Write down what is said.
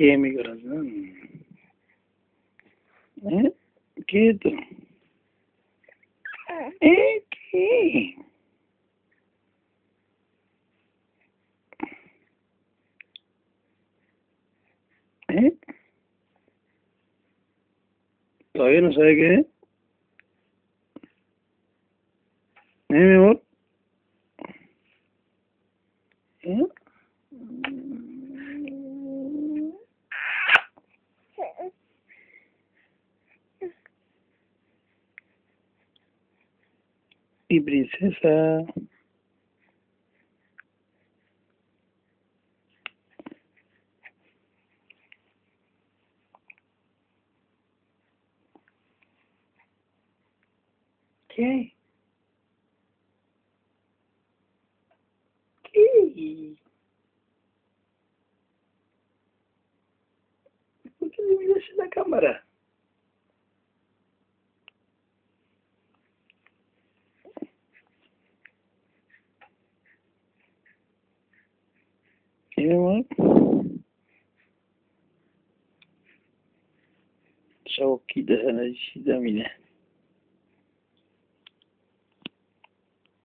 Quem corazón? ¿Eh? Quieto. ¿Eh? ¿Qué? ¿Eh? ¿Todavía no sabe qué es? Y princesa. ¿Qué? Bugün yaşında kamera. Evet. Çok iyi de enerjiden bile.